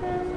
that.